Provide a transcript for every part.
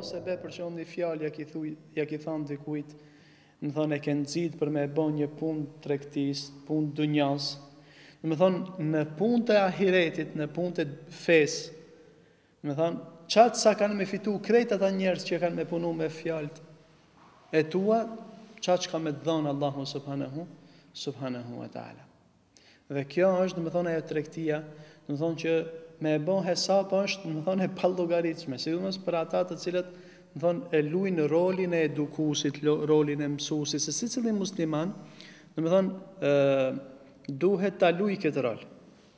ose be për që një fjalë, ja ki, thuj, ja ki thanë dikujt, Domethënë e ke nxitë për me bo një punë tregtisë, punë dunjasë. Domethënë, në punë të ahiretit, në punë të fesë, domethënë, qaq sa kanë me fitu krejt ata njerëz që kanë me punu me fjalët e tua, qaq ka me të dhonë Allahu subhanahu, subhanahu wa ta'ala. Dhe kjo është, domethënë, ajo tregtia, domethënë që me e bo hesap është, domethënë, e pallogaritshme, sidomos për ata të cilët, domethënë, e luajnë rolin e edukuesit, rolin e mësuesit, se secili musliman, domethënë, ë duhet ta luajë këtë rol.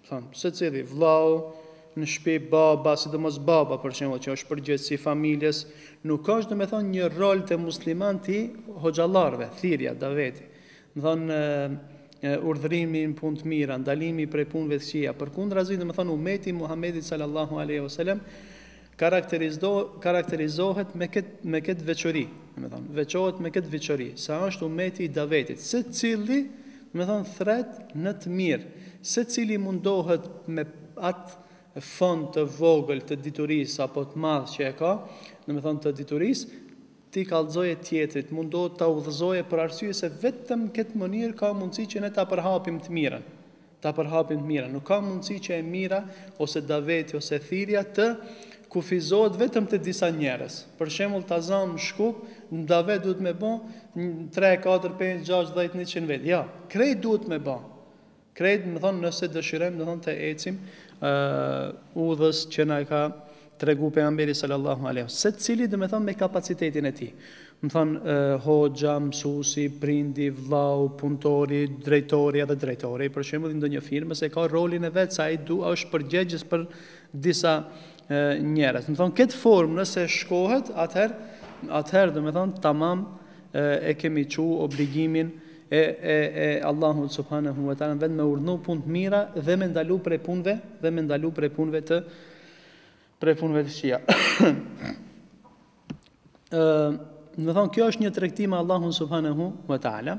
Domethënë, secili vllau në shtëpi baba, sidomos baba për shembull që është përgjegjës i familjes, nuk është domethënë një rol te muslimanët i hoxhallarëve, thirrja, daveti. Domethënë urdhërimi në punë të mira, ndalimi prej punëve të këqija. Përkundrazi, domethënë umeti i Muhamedit sallallahu alaihi wasallam karakterizo, karakterizohet me kët me kët veçori, domethënë veçohet me kët veçori, se është umeti i davetit, secili domethënë thret në të mirë, secili mundohet me atë fond të vogël të diturisë apo të madh që e ka, domethënë të diturisë, t'i kallzojë tjetrit, mundohet ta udhëzojë për arsye se vetëm në këtë mënyrë ka mundësi që ne ta përhapim të mirën, ta përhapim të mirën. Nuk ka mundësi që e mira ose daveti ose thirrja të kufizohet vetëm te disa njerëz. Për shembull ta zamë në Shkup, në davet duhet me bo tre, katër, pesë, gjashtë, dhjetë, njëqind vetë. Jo, krejt duhet me bo. Krejt, domethënë nëse dëshirojmë, domethënë të ecim udhës që na ka tregu pejgamberi sallallahu alaihi wasallam. Secili domethënë me kapacitetin e tij. Domethënë hoxha, mësuesi, prindi, vllau, punëtori, drejtori edhe drejtori, për shembull i ndonjë firme se ka rolin e vet se ai duhet është përgjegjës për disa njerëz. Domethënë këtë formë nëse shkohet, atëherë atëherë domethënë tamam e kemi çu obligimin e e e Allahut subhanahu wa taala në vend me urdhnu punë të mira dhe me ndalu prej punëve dhe me ndalu prej punëve të prej punëve të këqija. Ë, domethënë kjo është një tregti me Allahun subhanahu wa taala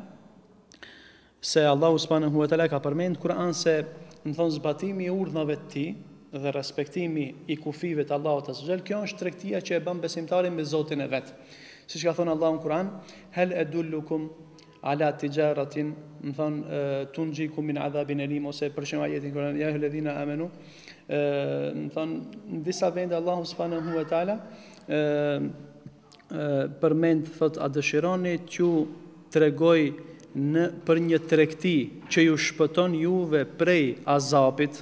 se Allahu subhanahu wa taala ka përmend në Kur'an se domethënë zbatimi i urdhnave të tij dhe respektimi i kufive të Allahut azza wa xhal, kjo është tregtia që e bën besimtari me Zotin e vet. Siç ka thënë Allahu në Kur'an, Hel edullukum ala tijaratin, domethon tunjikum min adhabin elim ose për shemb ajetin Kur'an ya ayyuhalladhina amanu, domethon në disa vende Allahu subhanahu wa taala përmend thot a dëshironi t'ju tregoj për një tregti që ju shpëton juve prej azapit,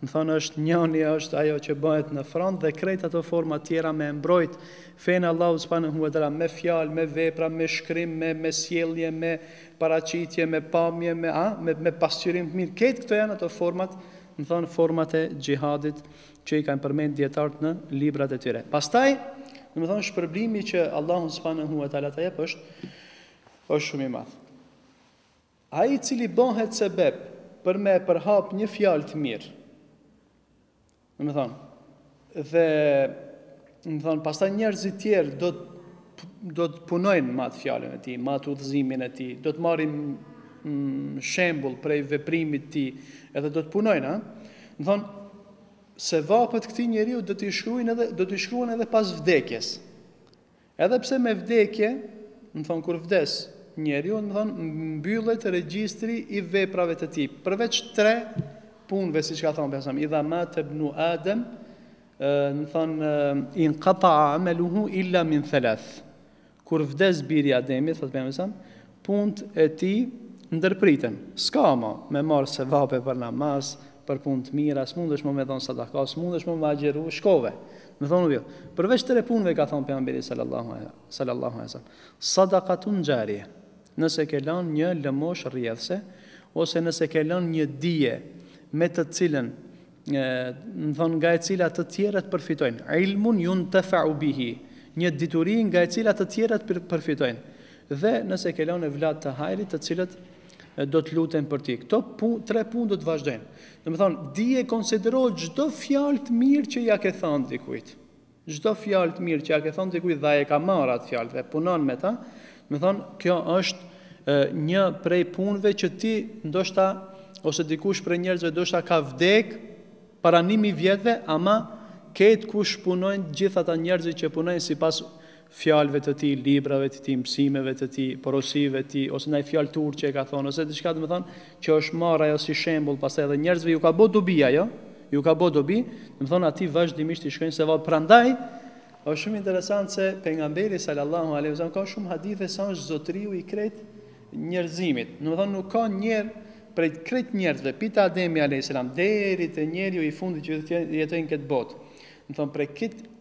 Domethonë është njani është ajo që bëhet në front dhe krejt ato forma tjera me mbrojt fenë e Allahut subhanahu wa taala me fjalë, me vepra, me shkrim, me me sjellje, me paraqitje, me pamje, me a, me me pasqyrim të mirë. Krejt këto janë ato format, më thonë format e xhihadit që i kanë përmend dietarët në librat e tyre. Pastaj, më thonë shpërblimi që Allahu subhanahu wa taala ta jep është është shumë i madh. Ai i cili bëhet sebep për me e përhapë një fjalë të mirë, domethënë, dhe, domethënë, pastaj njerëzit tjerë do të do të punojnë me atë fjalën e tij, me atë udhëzimin e tij, do të marrin shembull prej veprimit të tij, edhe do të punojnë, ha? Domethënë, sevapet këtij njeriu do t'i shkruhen edhe do t'i shkruhen edhe pas vdekjes. Edhe pse me vdekje, domethonë kur vdes njeriu, domethonë mbyllet regjistri i veprave të tij, përveç tre punëve, siç ka thënë pejgamberi, idha matabnu adam, domethonë inqata'a amaluhu illa min thalath. Kur vdes biri i Ademit, thotë pejgamberi, Punët e tij ndërpriten. S'ka mo me marrë sevape për namaz, për punë të mira, s'mundesh mo me dhon sadaka, s'mundesh mo me agjëru, shkove. Domethonë u vjo. Përveç tre punëve ka thonë Pejgamberi sallallahu alejhi wasallam, Sadakatun xharie, nëse ke lanë një lëmoshë rrjedhëse, ose nëse ke lanë një dije me të cilën domethonë nga e cila të tjerët përfitojnë. Ilmun juntefau bihi, një dituri nga e cila të tjerët përfitojnë. Dhe nëse ke lënë evlatë të hajrit të cilët do të luten për ti. Këto pu, tre punë do të vazhdojnë. Domethonë, dije konsidero çdo fjalë të mirë që ja ke thënë dikujt. Çdo fjalë të mirë që ja ke thonë dikujt dhe ai e ka marrë atë fjalë dhe punon me ta, domethonë kjo është një prej punëve që ti ndoshta ose dikush prej njerëzve ndoshta ka vdek para një mijë vjetëve, ama krejt kush punojnë, gjithë ata njerëzit që punojnë sipas fjalëve të tij, librave të tij, mësimeve të tij, porosive të tij, ose naj fjalë t'urtë që e ka thonë, ose diçka domethonë, që është marrë ajo si shembull, pastaj edhe njerëzve ju ka bo dobi ajo, ju ka bo dobi, domethonë atij vazhdimisht i shkojnë sevape, prandaj, është shumë interesant se pejgamberi sallallahu aleyhi sallam ka shumë hadithe se është zotriu i krejt njerëzimit, domethonë nuk ka njeri prej krejt njerëzve, prej te Ademi aleyhi sallam, deri te njeriu i fundit që jeton në këtë botë, domethonë prej këtë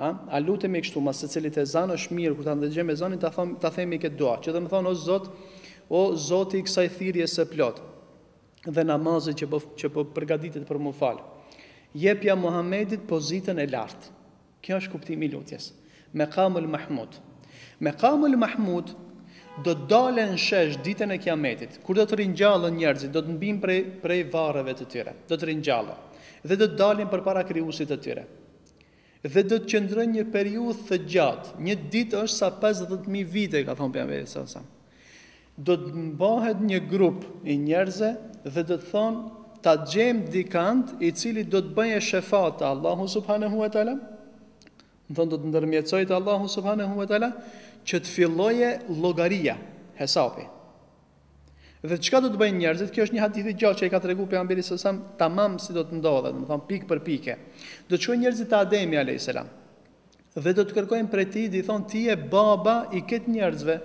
A, a lutemi kështu mas secilit ezan është mirë kur ta ndëgjojmë ezanin ta thom, ta themi këtë dua, që domethënë o Zot, o Zoti i kësaj thirrje së plot dhe namazit që po që po përgatitet për mu fal. Jepja Muhamedit pozitën e lartë. Kjo është kuptimi i lutjes. Mekamul Mahmud. Mekamul Mahmud do të dalë në shesh ditën e kiametit, kur do të ringjallen njerëzit, do të mbijnë prej, prej varreve të tyre, do të ringjallen, dhe do të dalin përpara krijuesit të tyre. Dhe do të qëndrojnë një periudhë të gjatë. Një ditë është sa pesëdhjetë mijë vite, ka thënë pejgamberi sa sa. Do të mbahet një grup i njerëzve dhe do të thonë ta gjejmë dikënd i cili do të bëjë shefat te Allahu subhanehu ve teala. Domethënë do të ndërmjetësojë te Allahu subhanehu ve teala që të fillojë llogaria, hesapi. Dhe çka do të bëjnë njerëzit? Kjo është një hadith i gjatë që i ka treguar pejgamberi sa sa tamam si do të ndodhet, domethënë pikë për pikë. Do të shkojnë njerëzit te Ademi alayhis salam. Dhe do të kërkojnë prej tij, i thonë ti je baba i krejt njerëzve,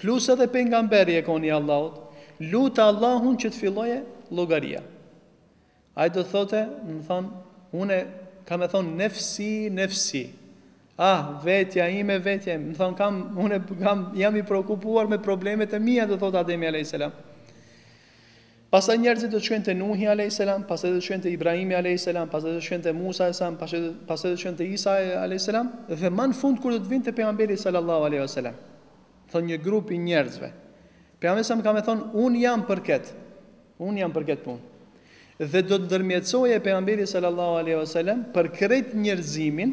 plus edhe pejgamberi e koni i Allahut. Lute Allahun që të filloje llogaria. Ai do të thote, domethonë, unë ka me thonë nefsi, nefsi. Ah, vetja ime, vetja ime. Domethonë, kam, unë kam, jam i preokupuar me problemet e mia, do thotë Ademi a.s. Pasaj njerëzit do të shkojnë te Nuhi a.s. Pasaj do të shkojnë te Ibrahimi a.s. Pasaj do të shkojnë te Musa a.s. Pasaj do të shkojnë te Isa a.s. Dhe ma në fund kur do të vinë te pejgamberi sallallahu a.s. thonë një grup i njerëzve. Pejgamberi sa sam ka me thon, un jam për kët. Un jam për kët punë. Dhe do të ndërmjetësoje pejgamberi sallallahu alaihi wasallam për krejt njerëzimin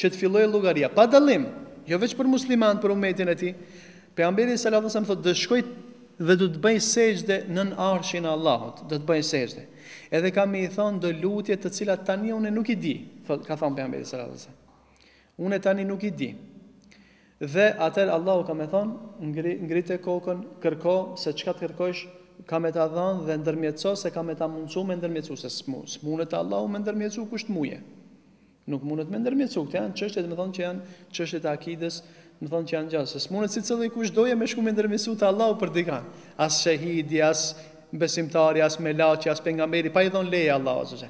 që të fillojë llogaria, pa dallim, jo veç për muslimanët, për umetin e tij. Pejgamberi sallallahu alaihi wasallam thotë, do të shkoj dhe do të bëj sejdë nën arshin e Allahut, do të bëj sejdë. Edhe kam me i thon do lutje të cilat tani unë nuk i di, thotë ka thon pejgamberi sallallahu alaihi wasallam. Unë tani nuk i di. Dhe atëherë Allahu ka me thonë, ngri, ngrite kokën, kërko, se çka të kërkojsh, ka me ta dhanë dhe ndërmjetëso, se ka me ta mundësu me ndërmjetësu, se s'munet te Allahu me ndërmjetësu kush të muje. Nuk munet me ndërmjetësu, këto janë qështje domethonë që janë qështje të akides, domethonë që janë gjana, se s'munet secili kush doje me shku me ndërmjetësu te Allahu për dikan, as shehidi, as besimtari, as melaqi, as pejgamberi, pa i dhonë leje Allahu,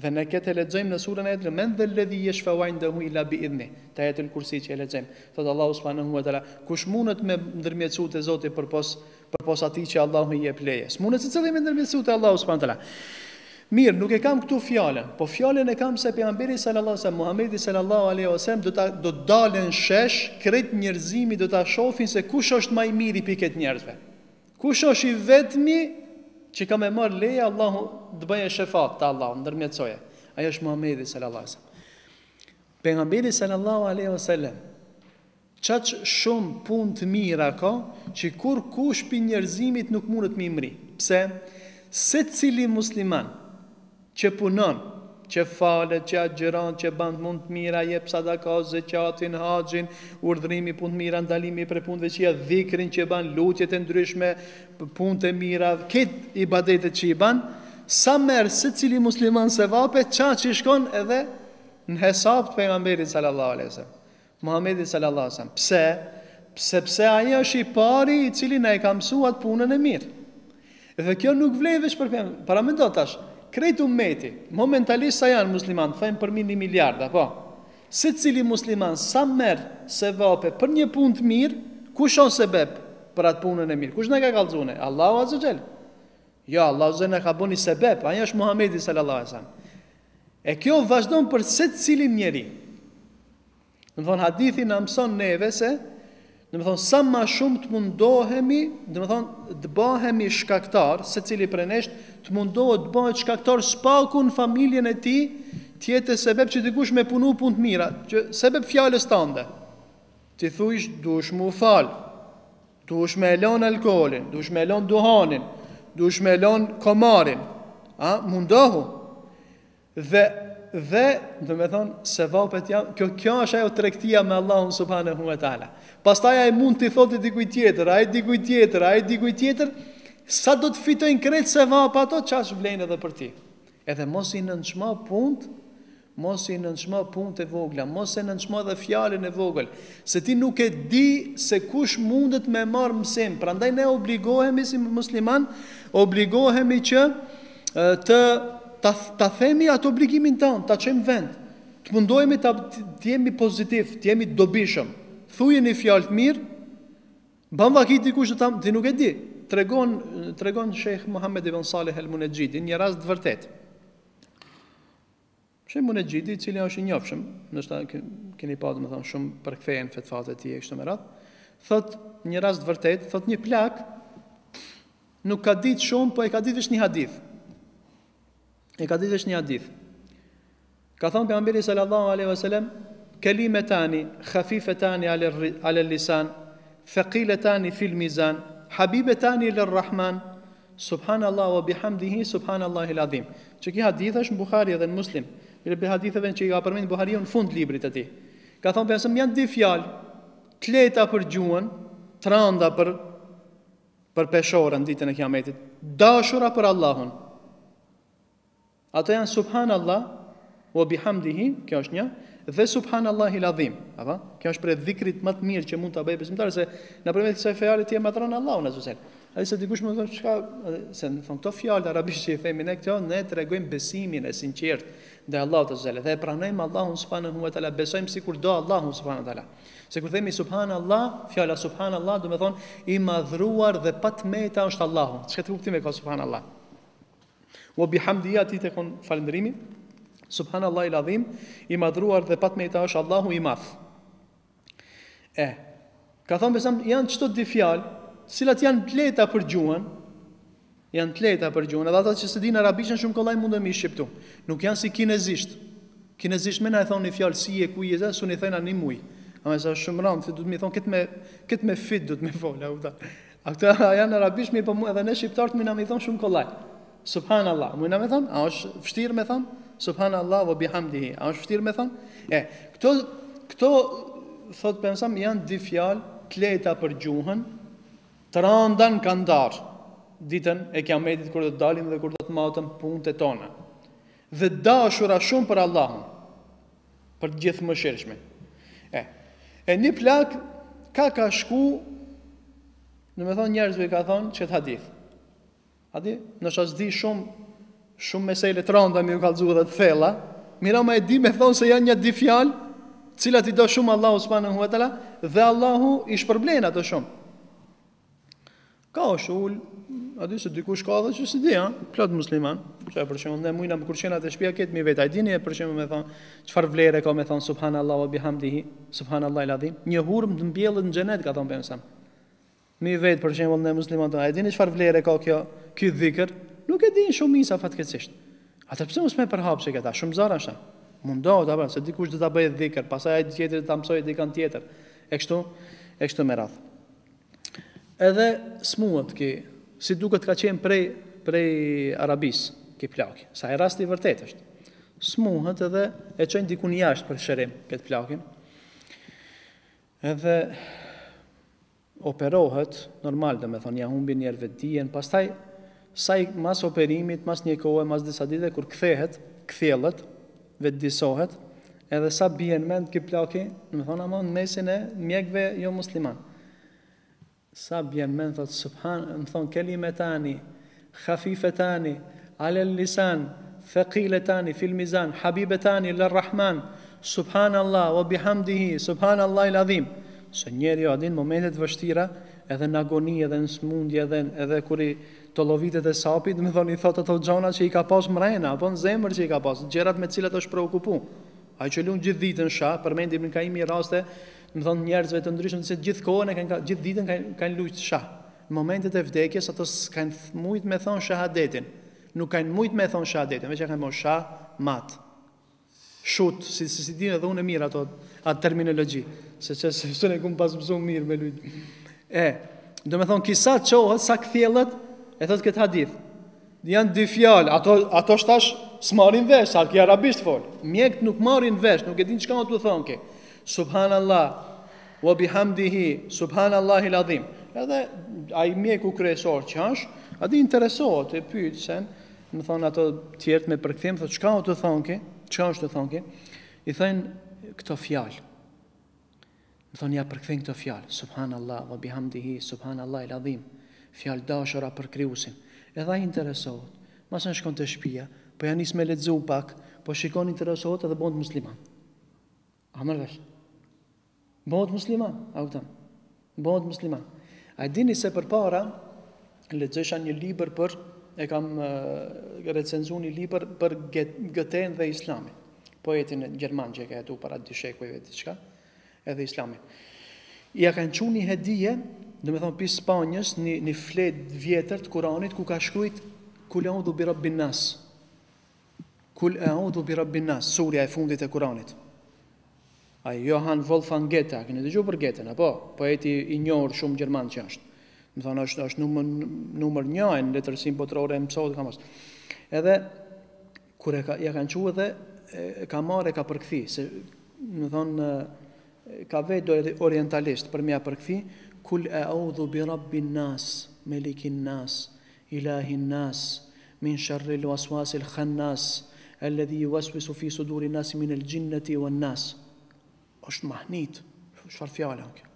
Dhe ne këtë e lexojmë në Suren Ajetul Men dhel ledhi jeshfau indehu illa bi idhnih, te Ajetul Kursi që e lexojmë. Thotë Allahu subhanehu ue teala, Kush mundet me ndërmjetësu te Zoti përpos përpos atij që Allahu i jep leje? S'mundet secili me ndërmjetësu te Allahu subhanehu teala. Mirë, nuk e kam këtu fjalën, po fjalën e kam se Pejgamberi sallallahu alejhi ve sellem, Muhamedi sallallahu alejhi ve sellem do ta do të dalë në shesh, krejt njerëzimi do ta shohin se kush është më i mirë prej krejt njerëzve. Kush është i vetmi që ka me marr leje prej Allahu të bajë shefat te Allahu ndërmjetësojë. Ai është Muhamedi sallallahu alaihi wasallam. Pejgamberi sallallahu alaihi wasallam qaq shumë punë të mira ka që kurkush pi njerëzimit nuk mundet me i mrri. Pse? Secili musliman Që punon, që falet, që agjëron, që ban punë të mira, jep sadaka, zekatin, haxhin, urdhrimi punë të mira, ndalimi prej punëve të këqija, dhikrin që ban, lutjet e ndryshme, punët e mira, krejt ibadetet që i ban, sa merr secili musliman sevape, qaq i shkon edhe në hesab të Pejgamberit sallallahu alejhi Muhamedit sallallahu alejhi ve sellem. Pse? Sepse ai është i pari i cili na e ka mësuar punën e mirë. Dhe kjo nuk vlen veç për pem. Paramendo tash, krejt ummeti, momentalisht sa janë musliman, thojnë përmbi një miliard, apo? Secili musliman sa merr sevape për një punë të mirë, kush është sebeb për atë punën e mirë? Kush na ka kallzu neve? Allahu azza xhel. Jo, Allahu azza xhel na ka bënë sebeb, ai është Muhamedi sallallahu alejhi ve sellem. E kjo vazhdon për secilin njeri. Domethonë, hadithi na mëson neve se, domethonë, sa ma shumë të mundohemi, domethonë, të bahemi shkaktar, secili prej nesh, të mundohet të bahet shkaktar s'paku në familjen e tij, t'jetë sebep që dikush me punu punë të mira, që sebep fjalës tande, t'i thujsh duhesh m'u falë, Duhesh me e lanë alkoholin, duhesh me e lanë duhanin, duhesh me e lanë kumarin. A, mundohu. Dhe, dhe, domethonë, sevapet janë, kjo, kjo është ajo tregtia me Allahun subhanehu ve teala. Pastaj ai mund t'i thotë dikuj tjetër, ai dikuj tjetër, ai dikuj tjetër, sa do të fitojnë krejt sevape ata, qashtu vlejnë edhe për ty. Edhe mos i nënçmo punët, Mos i nënçmo punët e vogla, mos e nënçmo edhe fjalën e vogël, se ti nuk e di se kush mundet me marrë mësim. Prandaj ne obligohemi si musliman, obligohemi që të ta ta themi atë obligimin tonë, ta çojmë vend. Të mundohemi ta të jemi pozitiv, të jemi dobishëm. Thuje një fjalë të mirë, ban vaki dikush të tam, ti nuk e di. Tregon tregon Sheikh Muhammed ibn Salih al-Munajjid, një rast të vërtetë. Sheh Munexhidi, i cili është i njohshëm, ndoshta keni pa domethënë shumë përkthehen fetvat e tij e kështu me radhë, thotë një rast i vërtetë, thotë një plak nuk ka ditë shumë, po e ka ditë veç një hadith. E ka ditë veç një hadith. Ka thonë pejgamberi sallallahu alaihi wasallam, "Kalimatani khafifatani alal lisan, thaqilatani fil mizan, habibatani lir rahman." Subhan Allah wa bihamdihi subhan Allah il adhim. Qiki hadith është në Bukhari edhe në Muslim. Mirë, prej haditheve që i ka përmend Buhariu në fund librit e tij. Ka thonë Pejgamberi janë dy fjalë, t'leta për gjuhën, t'randa për, për peshorën ditën e kiametit, dashura për Allahun. Ato janë Subhanallah wa bihamdihi, kjo është një, dhe Subhanallahil Adhim. Apo? Kjo është prej dhikrit më të mirë që mund ta bëjë besimtari se nëpërmjet kësaj fjale ti e madhron Allahun azza xal. A di se dikush më thonë çka do me thonë këto fjalë arabisht që i themi ne këto ne tregojmë besimin e sinqertë ndaj Allahut azza xal dhe e pranojmë Allahun subhanahu wa taala besojmë sikur do Allahun subhanahu wa taala. Se kur themi subhanallah, fjala subhanallah do të thonë i madhruar dhe pa t'meta është Allahu. Qeta kuptime ka subhanallah? Wa bihamdihi, atij i takon falënderimi. Subhanallahil adhim, i madhruar dhe pa t'meta është Allahu i madh. E. Ka thënë Pejgamberi janë qeto dy fjalë, të cilat janë të lehta për gjuhën, janë të lehta për gjuhën, edhe ata që s'e dinë arabishten shumë kollaj mundën me i shqiptu. Nuk janë si kinezisht. Kinezisht me na e thonë një fjalë si "he ku je", s'un e thojna ni muj. Ama sa shumë rëndë, do të më thonë këtë me këtë me fit do të më fola, u A këto janë në arabisht mi, po edhe ne shqiptarët mujna m'i thonë shumë kollaj. Subhanallah, mujna me thonë, a është vështirë me thonë? Subhanallah, ve bihamdihi, a është vështirë me thonë? E, këto, këto, thotë Pejgamberi, janë dy fjalë, t'leta për gjuhën, të randa n'kandar, ditën e kiametit kur do të dalim dhe kur do të maten punët tona. Dhe t'dashura shumë për Allahun. Për të Gjithëmëshirshmin. E, e një plak ka ka shku, domethonë njerëzve i ka thonë qet hadith. A di, unë s'di shumë, shumë mesele të randa me ju kallzu dhe të thella, mirë ama e di me thonë se janë nja dy fjalë, t'cilat i do shumë Allahu subhanahu wa taala, dhe Allahu i shpërblen ato shumë. Ka ushllu, a di se dikush ka edhe që s'i di, a? Plot musliman, qe për shembull, ne mujna me shku nër shpia qetu m'i vetë, a e dini për shembull me thonë, çfarë vlere ka me thonë, subhanallah wa bihamdihi, subhanallahil adhim, një hurmë të mbillet në xhenet, ka thonë Pejgamberi. M'i vetë për shembull, ne muslimanët, a e dini çfarë vlere ka kjo, ky dhikër, nuk e din shumica fatkeqësisht. Atëherë pse mos me përhapë qeta, shumë sevap është. Mundohet, a di se dikush do ta bëjë dhikër, pastaj ai tjetri do ta mësojë dikën tjetër. E kështu, e kështu me radhë. Edhe smuhet ki si duket ka qenë prej prej Arabisë ki plaki. Se rast i vërtetë është. Smuhet edhe e çojnë dikun jashtë për shërim këtë plakin. Edhe operohet normal domethënë ja humbin njeherë vetëdijen, pastaj Sa mas operimit, mas një kohe, mas disa ditëve kur kthehet, kthjellet, vetëdijësohet, edhe sa bjen në mend ky plaki, do me thonë ama në mesin e mjekëve jo musliman. Sa bjen në mend thotë subhan, me thonë kelimetani, khafifetani, alel lisan, thaqiletani fil mizan, habibetani ila rrahman, subhanallah wa bihamdihi, subhanallahil adhim. Se njeriu a din n'momentet e vështira edhe n'agoni edhe n'smundje edhe edhe kur i tollovitet hesapi do me thonë i thotë ato gjona që i ka pas mrena apo n'zemër që i ka pas gjërat me cilat është preokupu ai që lun gjithë ditën shah përmend ibn Kaimi raste do me thonë njerëzve të ndryshëm se gjithë kohën e kanë gjithë ditën kanë kanë lujt shah në momentet e vdekjes ato s'kanë mujt me thonë shahadetin nuk kanë mujt me thonë shahadetin veç e kanë thonë shah mat Shoot, s'i s'i s'i di edhe unë mirë ato atë terminologji, se që se s'e kum pas mësu mirë me lujt. E, do me thonë, ky sa çohet, sa kthjellet, e thotë këtë hadith. Janë dy fjalë, ato, ato tash s'marrin vesh, se ky arabisht folë. Mjekët nuk marrin vesh, nuk e din çka është tu thonë ky. Subhanallah, wa bihamdihi, subhanallah il adhim. Edhe, ai mjeku kryesor që është, a din interesohet, e pyet sen, Me thonë ato tjerët me përkthim, thotë, çka o tu thonë ky? Çka është tu thonë ky? I thonë, këto fjalë. Me thonë, ja përkthejn këto fjalë. Subhanallah, ve bihamdihi, subhanallah, il adhim. Fjalë t'dashura për Krijusin. Edhe ai interesohet. Masnej shkon te shpia, po ja nis me lexu pak, po shikon interesohet edhe bohet musliman. A merr vesh? Bëhet musliman, a u tëmë? Bëhet musliman. A dini se përpara, lexojsha një libër për, e kam recenzu një libër për Gëten dhe islamin. Poetin gjerman që ka jetu para dy shekujve e diçka, edhe islami. Ja kanë çu një hedije, do me thonë pi Spanjës, një, një fletë t'vjetër të Kuranit, ku ka shkrujt, kul eudhu bi rabbin nas. Kul a'udhu bi rabbin nas, surja e fundit e Kuranit. Ai Johann Wolfgang Goethe, a keni dëgjuar për Goethe-n apo? Poeti i njohur shumë gjerman që është. Me thonë është është numër numër 1 në letërsinë botërore e mësohet ka mos. Edhe kur e ka ja kanë çu edhe e ka marrë e ka përkthi se me thonë ka vet do orientalist për me ja përkthi kul a'udhu bi rabbin nas, melikin nas, Ilahi n-nas min sharril waswasil khannas alladhi yuwaswisu fi sudurin nasi minel jinnati wan nas. Është mahnit. Çfarë fjalë janë këto?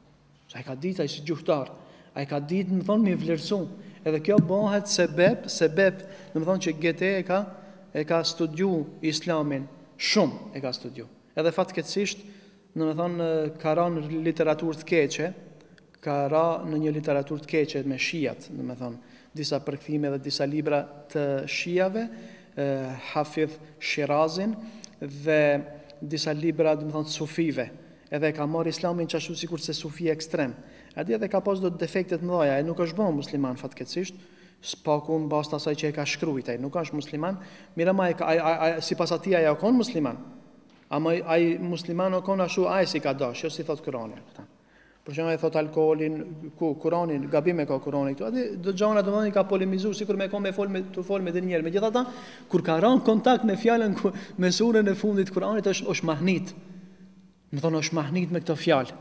Ai ka ditë ai si gjuhëtar. Ai ka ditë, me thonë, me i vlerësu. Edhe kjo bëhet sebep, sebep, do me thonë që Gëte e ka e ka studiu Islamin, shumë e ka studiu. Edhe fatkeqësisht Domethënë ka ra në literaturë të keqe, ka ra në një literaturë të keqe me shijat, domethënë disa përkthime dhe disa libra të shijave, Hafidh Shirazin dhe disa libra domethënë të sufive. Edhe ka marrë Islamin qashtu sikurse sufijë ekstrem. Ai edhe ka pas do defekte të mëdha, ai nuk është bo musliman fatkeqësisht, s'paku n'bazë t'asaj që e ka shkrujt, ai nuk asht musliman, mirë ama ai ka ai ai sipas atij ai a kon musliman. Ama ai musliman o kon ashtu ai si ka dash, jo si thot Kurani. Për shembull ai thot alkoolin, ku Kurani gabim e ka Kurani këtu. Edhe do gjona domethënë i ka polemizuar sikur me kon me fol me të fol me do njerëz. Megjithatë, kur ka rënë kontakt me fjalën ku me surën e fundit t'Kuranit është është mahnit. Domethënë është mahnit me këtë fjalë.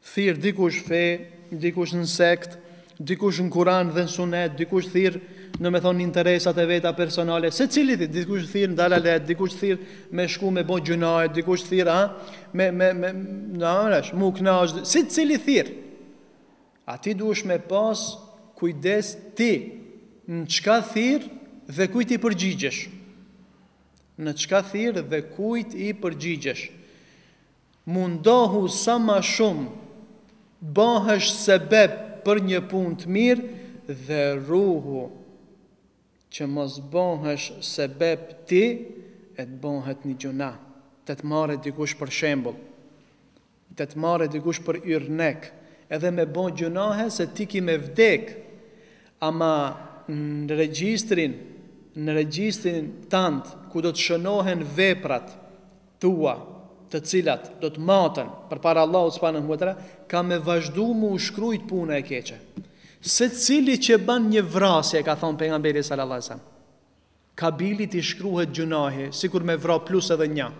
Thirr dikush n'fe, dikush në sekt, dikush në Kuran dhe në Sunet, dikush thirr, domethënë interesat e veta personale, secili thirr, dikush thirr n'dalalet, dikush thirr me shku me bë gjunahe, dikush thirr ha me me me n'ahengje, mu knash, secili thirr. A ti duhesh me pas kujdes ti në çka thirr dhe kujt i përgjigjesh. Në çka thirr dhe kujt i përgjigjesh. Mundohu sa ma shumë të bëhesh sebeb për një punë të mirë dhe ruhu që mos të bëhesh sebeb ti e të bëhet një gjunah, të të marre dikush për shembull, të të marre dikush për yrnek, edhe me bo gjunahe se ti ki me vdekë, ama në regjistrin, në regjistrin tand ku do të shënohen veprat, tua, të cilat do të maten përpara Allahut subhanehu ve teala, ka me vazhdu me u shkrujt puna e keqe. Secili që bën një vrasje, ka thënë pejgamberi sallallahu alejhi ve sellem, Kabilit i shkruhet gjunahi, sikur me vra plus edhe një.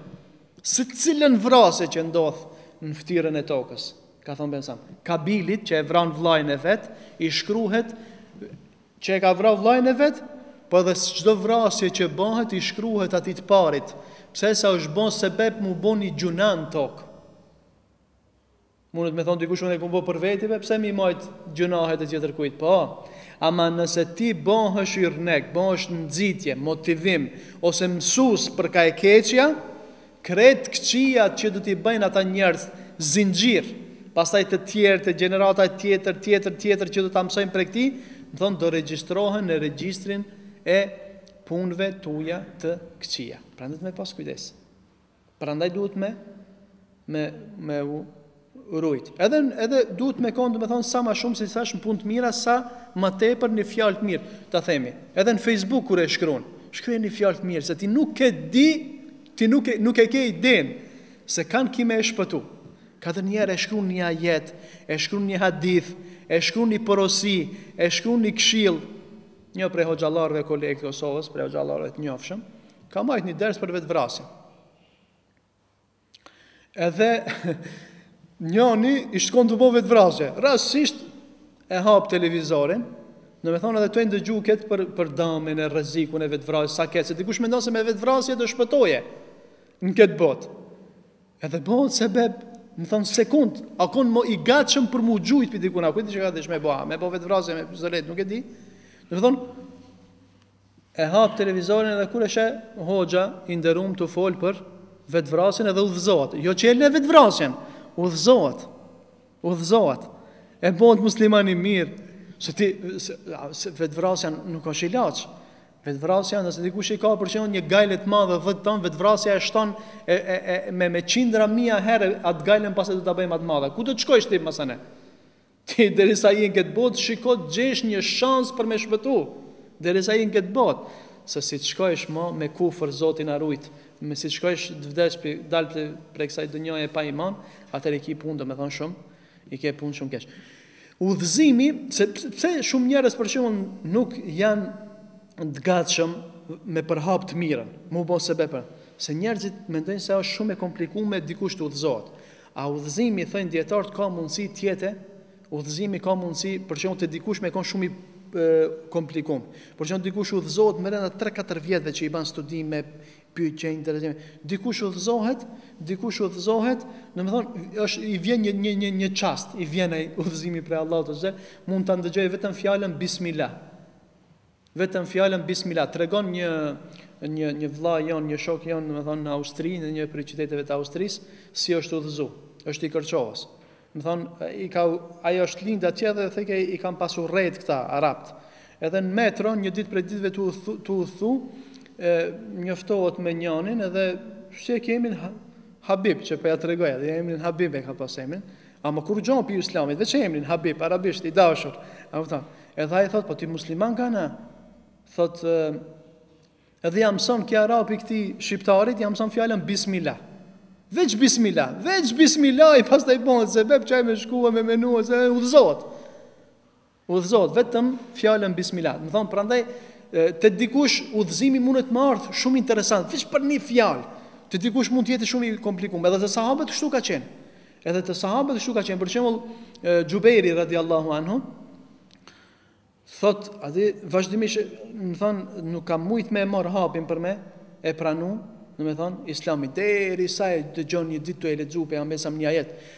Secilën vrasje që ndodh në ftyrën e tokës, ka thënë pejgamberi, Kabilit që e vran vllain e vet, i shkruhet Që e ka vra vllajn e vet po dhe çdo vrasje që bahet i shkruhet atij të parit pse se është ba sebeb mu bo një gjunah në tok mundet me thonë dikush unë e kom bo për veti be pse m'i majt gjunahet e tjetërkujt po ama nëse ti bahesh yrnek bahesh nxitje motivim ose mësus për kah e keqja Krejt t'kqijat që do t'i bëjnë ata njerz zinxhir pastaj të tjerë te gjenerata tjetër tjetër tjetër që do ta mësojnë prej këtij do thonë do regjistrohen në regjistrin e punëve tuja të kqija prandaj duhet me pas kujdes prandaj duhet me me me u rujt. Edhe edhe duhet me kon, domethënë sa më shumë si thash në punë të mira, sa më tepër në fjalë të mirë, ta themi. Edhe në Facebook kur e shkruan, shkruaj një fjalë të mirë se ti nuk e di, ti nuk e nuk e ke iden se kanë ki me e shpëtu. Kanjëherë e shkruan një ajet, e shkruan një hadith, e shkruan një porosi, e shkruan një këshill. Një prej hoxhallarëve kolegë të Kosovës, prej hoxhallarëve të njofshëm, ka majt një ders për vetvrasje. Edhe njëni ishte kon tu bo vetvrasje. Rastësisht e hap televizorin, domethonë edhe tu ndëgju kët për për dëmin e rrezikun e vetvrasjes sa kët, se dikush mendon se me vetvrasje do shpëtoje në kët botë. Edhe bëhet sebeb, domethonë sekond, a kon i gatshëm për m'u gjujt prej dikun, a kujt që ka dëshme bëha, me bo vetvrasje me pistolet, nuk e di. Domethonë E hap televizorin edhe kur e sheh hoxha i nderum tu fol për vetvrasjen edhe udhëzohet. Jo që e len vetvrasjen, udhëzohet. Udhëzohet. E bëhet musliman i mirë. Se ti se, se vetvrasja nuk është ilaç. Vetvrasja nëse dikush i ka për shembull një gajle të madhe 10 ton, vetvrasja e shton e, e, e, me me qindra mijë herë atë gajlen pa se do ta bëjë më të madhe. Ku do të shkojsh ti masane? Ti derisa je në këtë botë shiko të gjesh një shans për me shpëtu, derisa je në këtë botë, se si të shkojsh më me kufër Zoti na rujt, me si të shkojsh të vdesh për dal për prej kësaj dunjaje pa iman, atëherë ki punë domethënë shumë, i ke punët shumë keq. Udhëzimi, sepse shumë njerëz për shembull nuk janë të gatshëm me përhap të mirën, m'u bo sebep, se njerëzit mendojnë se është shumë e komplikume dikush të udhëzohet. A udhëzimi thojnë dietarët ka mundësi të jete, udhëzimi ka mundësi për shembull te dikush me kon shumë i komplikum. Por që dikush udhëzohet mrenda 3-4 vjetëve që i bën studime, pyet që interesim. Dikush udhëzohet, dikush udhëzohet, domethonë është i vjen një një një një çast, i vjen ai udhëzimi prej Allahut ose mund ta ndëgjojë vetëm fjalën bismillah. Vetëm fjalën bismilah tregon një një një vëlla jon, një shok jon, domethënë në Austri, në një prej qyteteve të Austrisë, si është udhëzu. Është i Kërçovës. Domethënë i ka ai është lind atje dhe thekë i kam pas urrejt këta arabt. Edhe në metro një ditë prej ditëve tu tu thu e njoftohet me njënin edhe si e ke emrin Habib që po ja tregoj edhe emrin Habib e ka pas emrin Ama kurrgjo pi Islamit, veç emrin Habib, arabisht, i dashur. Domethonë, edhe ai thotë, po ti musliman kanë, thotë, edhe ia mson ky arapi këtij shqiptarit, ia mson fjalën bismillah. Veç bismillah, veç bismillah, i pastaj bohet sebep ai me shkue, me menue, e udhëzohet. Udhëzohet vetëm me fjalën bismillah. Domethënë prandaj te dikush udhëzimi mundet me ardhë shumë interesant, veç për një fjalë. Te dikush mund të jetë shumë i komplikuar, edhe te sahabët kështu ka qenë. Edhe te sahabët kështu ka qenë. Për shembull, Xhubeiri radiallahu anhu thot, a di vazhdimisht domethënë nuk kam mujt me marr hapin për me e pranu, domethënë Islamin derisa e dëgjon një ditë tu e lexu pejgamberin a.s. një ajet.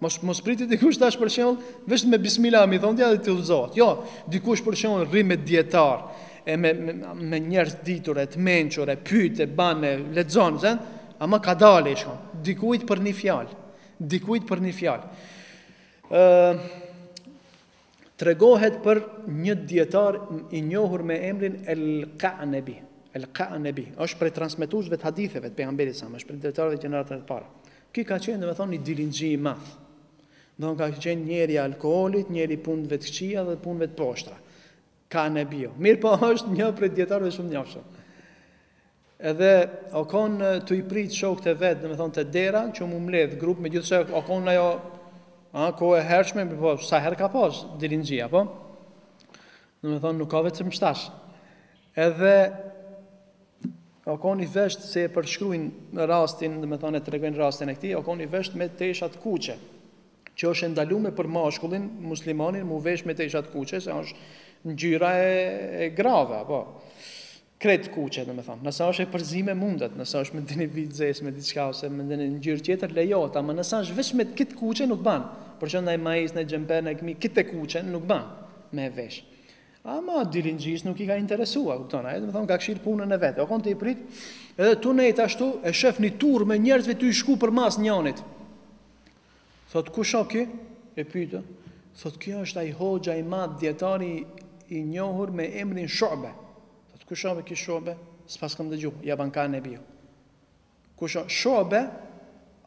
Mos mos priti dikush tash për shembull, veç me bismillah me i thon diçka edhe të udhëzohet. Jo, dikush për shembull rri me dietar, e me me, me njerëz të ditur, e të mençur, e pyet, e ban, e lexon, zën, ama kadale shkon. Dikujt për një fjalë, dikujt për një fjalë. Ë tregohet për një dietar i njohur me emrin El-Qa'nabi. El-Qa'nabi është prej transmetuesve të haditheve të pejgamberit a.s. është prej dietarëve të gjeneratave të para. Ky ka qenë domethënë një dilinxhi i madh. Domethënë ka qenë njeri i alkoolit, njeri i punëve të këqija dhe punëve të poshtra. Qa'nabiu. Mirëpo është një prej dietarëve shumë të njohshëm. Edhe o kon tu i prit shokët e vet, domethënë te dera që mu mbledh grup, megjithëse o kon ajo a kohë e hershme, po saherë ka pas dilinxhi apo? Domethënë nuk ka vetëm tash. Edhe o kon i vesht se e përshkruajnë rastin, domethënë e tregojnë rastin e këtij, o kon i vesht me tesha të kuqe që është e ndalume për mashkullin muslimanin mu vesh me tesha të kuqe, se është ngjyra e, e grave apo. krejt kuqe domethënë. Nëse është e përzime mundet, nëse është me ndonjë vijë zezë me diçka ose me ndonjë ngjyrë tjetër lejohet, ama nëse është veç me krejt kuqe nuk ban. Për shembull naj maicë, naj xhemper, naj këmishë krejt kuqe nuk ban me vesh. Ama dilinxhisë nuk i ka interesuar, kupton? Ai domethënë ka kqyr punën e vet. O kon tu i prit. Edhe tu nejt ashtu e shef një turr të njerëzve tu shku përmas njanit. Thotë, Kush o ky? e pyetën. Thotë, Ky është ai hoxha i madh, dietari i njohur me emrin Shu'be. Thotë, Kush o be ky Shu'be? S'paskam dëgju, ja ban Qa'nabiu. Kush o Shu'be?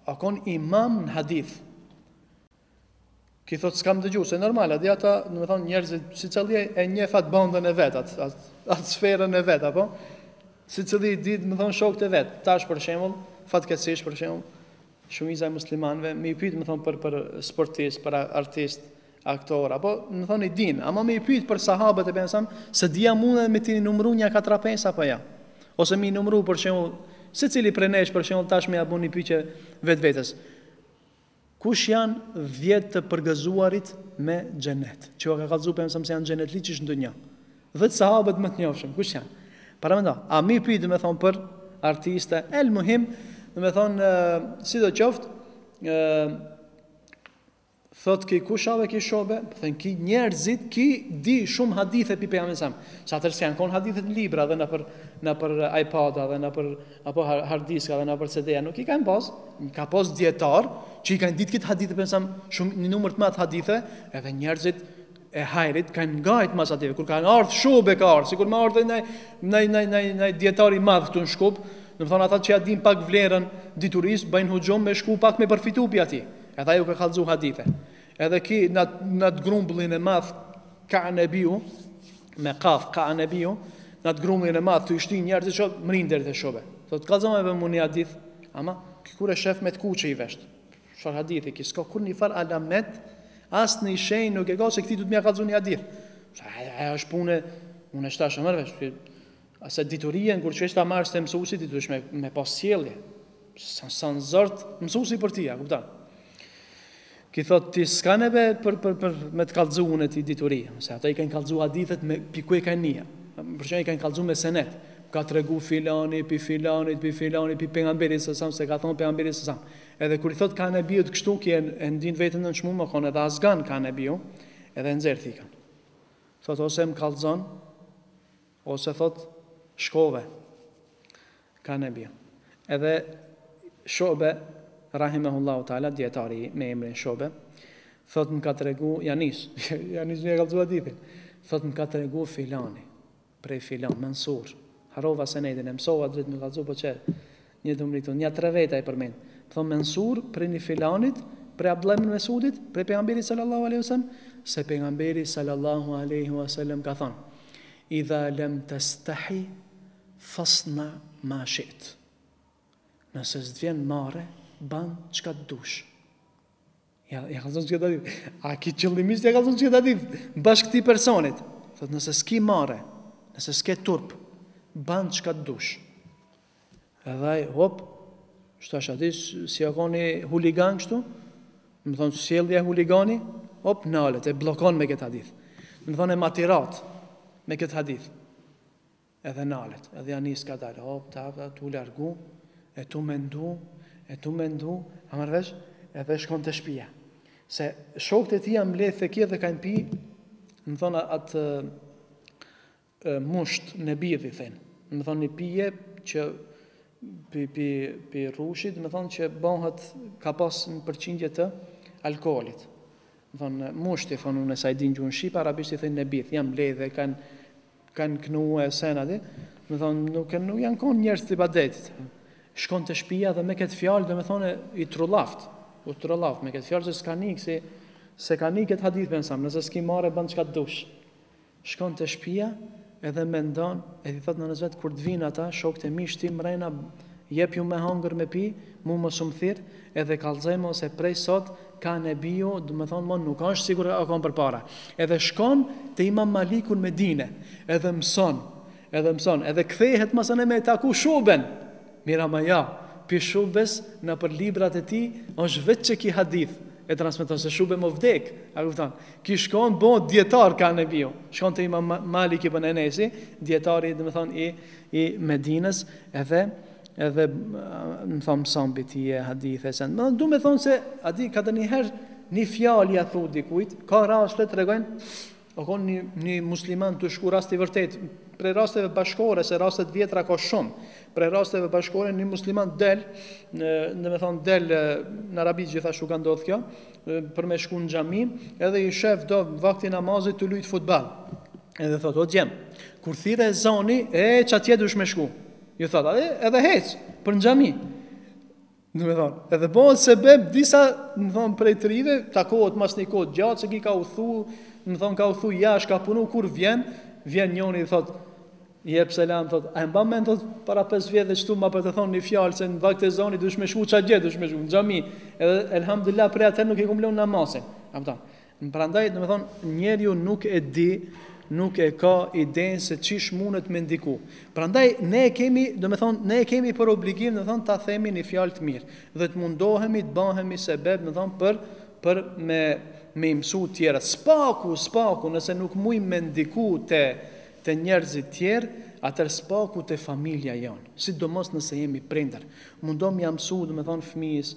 A kon imam në hadith. Ki thot s'kam dëgju, se normal, adi ata, domethënë, njerëzit, secili e njef atë bandën e vet, atë, atë, atë sferën e vet, apo? Secili i di, domethënë, shokët e vet, tash për shembull, fatkeqësisht për shembull, Shumica e muslimanëve me i pyet domethënë për për sportist, për artist, aktor, apo domethënë i din, ama me i pyet për sahabët e pejgamberit a.s., s'e di a munden me ti numëru nja katër a pesë apo ja. Ose me i numëru për shembull secili prej nesh për shembull tash me ja bën një pyetje vetvetes. Kush janë 10 të përgëzuarit me xhenet? Që ka kallëzu pejgamberi a.s. se janë xhenetli qysh në dunja. Dhjetë sahabët më të njohshëm, kush janë? Paramendo, a me i pyet domethonë për artiste, el muhim, domethonë sidoqoftë, ë thot ki kush a be ki Shobe, po thonë ki njerëzit ki di shumë hadithe pi pejgamberit s.a.s. Se atëherë s'janë kon hadithe në libra dhe nëpër nëpër iPad dhe nëpër apo hard disk dhe nëpër CD, nuk i kanë pas, ka pas dijetarë që i kanë ditë këto hadithe për sa shumë një numër të madh hadithe, edhe njerëzit e hajrit kanë ngajt mas ative kur kanë ardh Shobe ka ardh sikur me ardh ndaj ndaj ndaj ndaj ndaj dijetar i madh këtu në Shkup domethonë ata që ja din pak vlerën diturisë bëjnë hujum me shku pak me përfitu pi atij edhe ai ka kallxu hadithe edhe ki në atë grumbullin e madh Kanebiu me kaf Kanebiu në atë grumbullin e madh i shtin njerëzit e mrrin deri te Shobe thotë kallxon edhe mu ni hadith ama kur e shef me të kuqe i vesht Çfar hadithi ki, s'ka kurrnjëfarë alameti, asnjë shenjë nuk e ka se këtij du me ja kallzu një hadith. Aja është pune, unë është ta shumë mërvesh, që asë diturinë, kur që është ta marrsh te mësusi, ti duhesh me, me pas sjellje. S'a, s'a në zort, mësusi për ti, a kupton. Ki thot, ti s'ka nevojë për, për, për me të kallzu unë ty dituri, se ata i kanë kallzu hadithet me pi kujt e kanë ni, për që i kanë kallzu me sened, ka tregu filani, pi filani, pi filani, pi pejgamberit s.a.s., se ka thonë pejgamberi s.a.s. Edhe kur i thotë Kanebiut kështu ki e, e ndin veten nënçmum, u kon edhe azgan Kanebiu, edhe e nxjerr thikën. Thotë ose më kallxon, ose thotë shkove Kanebiu. Edhe Shobe rahimehullahu taala dijetari me emrin Shobe thotë më ka tregu ja nis, ja nis me ja kallxu hadithin. Thotë më ka tregu filani. Prej Filan, Mansur. Harrova senedin, e mësova drejt me kallxu po qe nje dumri këtu, nja tre veta i përmend. Domethonë Mansur, prej një Filanit, prej Abdullah ibn Mesudit, prej Pejgamberit Salallahu Alejhi Vesellem, se Pejgamberi Salallahu Alejhi Vesellem ka thënë, Idha lem testahi, fasna ma shit. Nëse s'të vjen marre, ban çka të dush. Ja, ja kallzon qët hadith. A ki qëllimisht ja kallzon qët hadith. Bash këtij personit. Thot, nëse s'ki marre, nëse s'ke turp, ban çka të dush. Edhe aj, hop, shtu ashtë ati, si a kon një huligan kështu, domethonë, sjellje huligani, hop, nalet, e bllokon me këtë hadith. Domethonë, e matirat, me këtë hadith. Edhe nalet, edhe ia nis kadal, hop, tap, tap, tu largu, e tu mendu, e tu mendu, a merr vesh, edhe shkon te shpia. Se shokët e tij jan mledh te ky edhe kan pi, domethonë atë musht nebidh i thonë. Domethonë një pije që pi, pi, pi rrushit, domethonë që bëhet ka pas një përqindje të alkoholit. Domethonë, musht i thonë, me sa e di n'gjuhën shqipe, arabisht i thonë nebidh, jan mledh e kanë Kan knue sen aty, domethonë nuk kanë nuk janë kon njerëz të ibadetit. Shkon te shtëpia dhe me këtë fjalë domethonë i trullavt, u trullavt me këtë fjalë se s'e ka ni kish s'e ka ni këtë hadith me sam, nëse s'ki marre bën çka të dush. Shkon te shtëpia edhe mendon, e i thot nënës vet kur të vinë ata shokët e mi shtini mrena jepju me hangër me pi, mu mos u mthirr, edhe kallxoju se prej sot Kanebiu, domethonë, më nuk është sikur o kon përpara. Edhe shkon te Imam Maliku n'Medine, edhe mëson, edhe mëson, edhe kthehet masanej me taku Shuben. Rivajeti pi Shubes nëpër librat e tij është veç qeki hadith e transmeton se Shube o vdek, a kupton? Ki shkon bohet dijetar Kanebiu. Shkon te Imam Malik ibn Enesi, dijetari, domethonë, i i Medinës, edhe Edhe domethon sa mbledh hadithe e sen. Po du me thon se a di kanihere një fjalë ia thu dikujt, ka raste tregojnë o kon një, një musliman tu shku rast i vërtetë prej rasteve bashkëkohore se raste t'vjetra ka shumë prej rasteve bashkëkohore një musliman del në domethon del në Arabi gjithashtu ka ndodhur kjo për me shku në xhami edhe i shef do n'vakt t'namazit tu lujt futboll edhe thot o djem kur thirret ezani qatje duhesh me shku Ju thot, edhe, edhe hec, për në xhami. Domethonë, edhe bëhet sebeb, disa, domethonë, prej të rinjve, takohet mas një kohe t'gjatë, se ki ka udhtu, domethonë, ka udhtu jasht, ka punu, kur vjen, vjen njoni, thot, i jep selam, thot, a e mba men, thot, para 5 vjetve qëtu, ma pate thonë një fjalë, se në vakt t'ezanit, duhesh me shku qatje, duhesh me shku, në xhami, edhe, elhamdulilah, prej atëherë nuk e kom lënë namazin, a kupton, Prandaj, domethënë, njeriu nuk e di, nuk e ka idenë se çish mundet me ndiku. Prandaj ne e kemi, domethënë, ne e kemi për obligim, domethënë, ta themi një fjalë të mirë dhe të mundohemi të bëhemi sebeb, domethënë, për për me me i mësu të tjerët. S'paku, s'paku, nëse nuk mujmë me ndiku te te njerëzit të tjerë, atëherë s'paku te familja jonë, sidomos nëse jemi prindër. Mundohemi me ia mësu, domethënë, fëmijës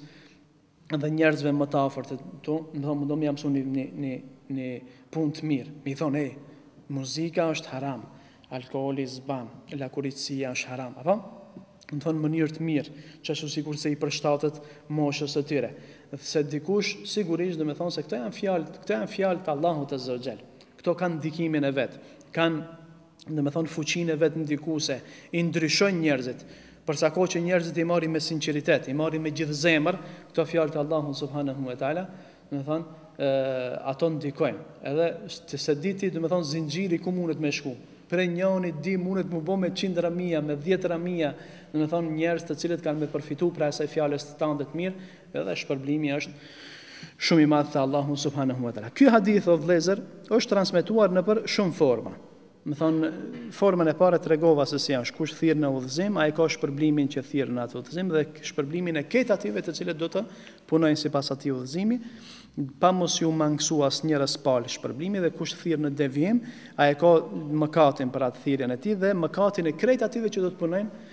dhe njerëzve më të afërt të tu, domethonë, mundohem me jau mësu ni një, një, një punë të mirë. Me i thonë, ej, muzika është haram, alkoholi s'ban, lakuriqësia është haram, apo? Domethonë, n'mënyrë të mirë, qashtu sikurse i përshtatet moshës e tyre. Dhe se dikush, sigurisht, domethonë, se këto janë fjalë, këto janë fjalë të Allahut azze ue xhel. Këto kanë ndikimin e vet, kanë domethënë fuqinë e vet ndikuese, i ndryshojnë njerëzit. Për sa kohë që njerëzit i marrin me sinqeritet, i marrin me gjithë zemër këto fjalë të Allahut subhanahu wa taala, domethënë ato ndikojnë. Edhe ti s'e di ti, domethënë zinxhiri ku mundet me shku. Prej njani dy mundet m'u bo me qindra mijë, me dhjetëra mijë, domethënë njerëz të cilët kanë me përfitu prej asaj fjalës të tande të mirë, Edhe shpërblimi është shumë i madh te Allahu subhanahu wa taala. Ky hadith o vëllezër është transmetuar nëpër shumë forma. Domethënë formën e parë tregova se si është kush thirr në udhëzim, ai ka shpërblimin që thirr në atë udhëzim dhe shpërblimin e krejt atyve të cilët do të punojnë sipas atij udhëzimi, pa mos ju mangësu as njërës palë shpërblimi dhe kush thirr në devijim, ai ka mëkatin për atë thirrjen e tij dhe mëkatin e krejt atyve që do të punojnë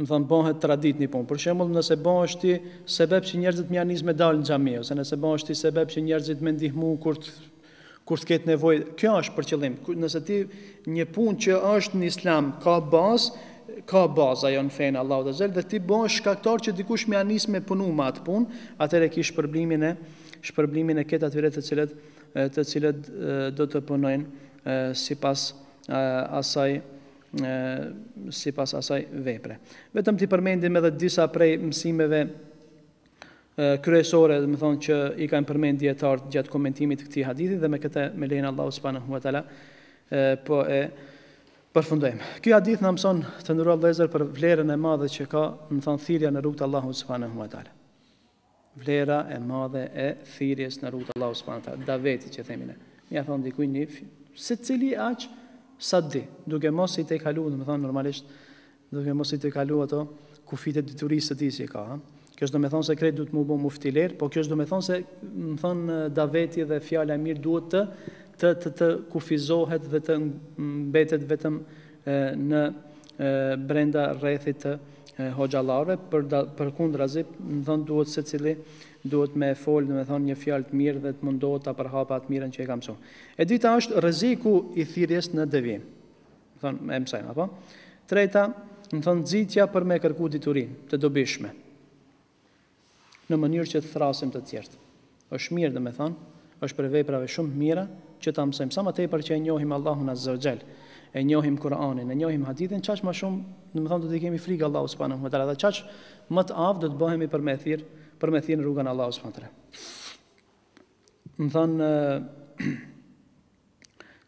Domethënë bëhet traditë një punë. Për shembull, nëse bëhesh ti sebep që njerëzit me ja nis me dalë në xhami ose nëse bëhesh ti sebep që njerëzit me ndihmu kur të kur të ketë nevojë, kjo është për qëllim. Nëse ti një punë që është në Islam ka bazë, ka bazë ajo në fenë e Allahut azza wa jall dhe ti bëhesh shkaktar që dikush me ja nis me punu me atë punë, atëherë ke shpërblimin e shpërblimin e krejt atyre të cilët të cilët do të punojnë sipas asaj sipas asaj vepre. Vetëm t'i përmendim edhe disa prej mësimeve kryesore, domethënë që i kanë përmend dijetarët gjatë komentimit të këtij hadithi, dhe me këtë me lejen e Allahut subhanahu wa taala, po e përfundojmë. Ky hadith na mëson të nderuar vëllezër për vlerën e madhe që ka, domethënë, thirrja në rrugë të Allahut subhanahu wa taala. Vlera e madhe e thirrjes në rrugë t'Allahut subhanahu teala, daveti që themi ne. Me ja thon dikujt një secili aq sa di, duke mos i tejkalu, domethënë normalisht duke mos i tejkalu ato kufijt e diturisë së tij që ka. Kjo s'domethënë se krejt duhet m'u bo myftilerë, po kjo s'domethënë se domethënë daveti dhe fjala e mirë duhet të të të, të kufizohet dhe të mbetet vetëm në brenda rrethit të hoxhallarëve, përkundrazi, domethënë duhet secili duhet me fol, domethënë një fjalë të mirë dhe të mundohet ta përhapë atë mirën që e ka mësuar. E dyta është rreziku i thirrjes në devijim. Domethënë me mësojmë apo? E treta, domethënë nxitja për me kërku dituri të dobishme. në mënyrë që të thërrasim të tjerët. Është mirë, domethënë, është prej veprave shumë të mira që ta mësojmë. Sa më tepër që e njohim Allahun Azza wa Jall, e njohim Kur'anin, e njohim hadithin, çaq më shumë, domethënë, do t'i kemi frikë Allahut subhanehu ve teala dhe çaq më të aftë do të bëhemi për me thirr, për me thirr në rrugën e Allahut subhanehu ve teala. Domethënë,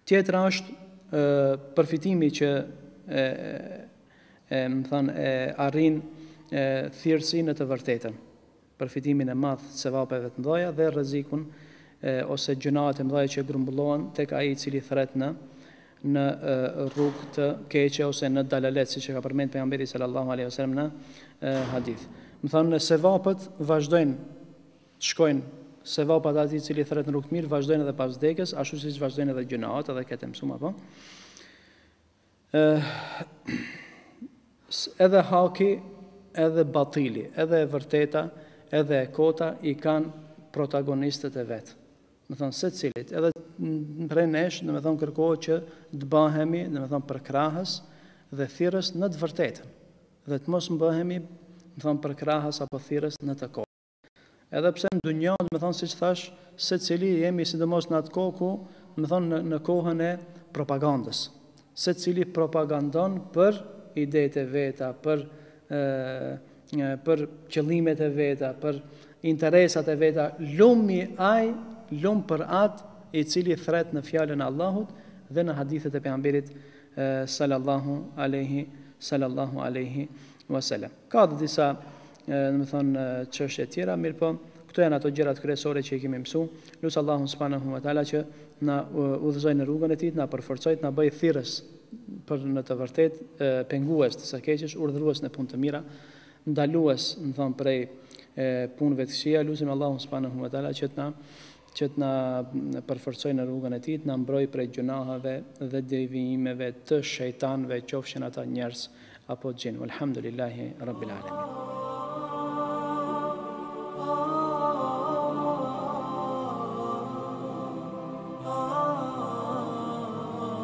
Tjetra është përfitimi që e arrin thirrësi në të vërtetën, përfitimin e madh sevapeve të mëdha dhe rrezikun ose gjynahët e mëdha që grumbullohen tek ai i cili thret në në rrugë të keqe ose në dalalet, siç e ka përmend pejgamberi sallallahu alejhi ve sellem në hadith. Domethënë sevapet vazhdojnë Të shkojnë, sevapet e atij i cili thret në rrugë të mirë vazhdojnë edhe pas vdekjes, ashtu siç vazhdojnë edhe gjynahet, edhe këtë mësuam apo. Ë edhe haki, edhe batili, edhe e vërteta, edhe e kota i kanë protagonistët e vet. Domethënë secilit, edhe prej nesh, domethënë kërkohet që të bëhemi, domethënë përkrahës dhe thirrës në të vërtetën dhe të mos bëhemi, domethënë përkrahës apo thirrës në të kotë. Edhe pse në dynja, domethënë siç thash, secili jemi sidomos në atë kohë ku, domethënë në, në kohën e propagandës. Secili propagandon për idetë e veta, për ë për qëllimet e veta, për interesat e veta, lumi ai, lum për atë i cili thret në fjalën e Allahut dhe në hadithet e pejgamberit sallallahu alaihi wasallam. Ka edhe disa domethënë çështje të tjera, mirëpo këto janë ato gjërat kryesore që i kemi mësu, lus Allahun subhanahu wa taala që na udhëzojë në rrugën e tij, të na përforcojë, të na bëjë thirrës për në të vërtetë pengues të së keqes, urdhërues në punë të mira, ndalues, domethënë prej punëve të këqija, lusim Allahun subhanahu wa taala që të na që të na përforcojë në rrugën e Tij, të na mbrojë prej gjynaheve dhe devijimeve të shejtanëve, qofshin ata njerëz apo xhin. Velhamdulillahi rabbil alamin.